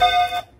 you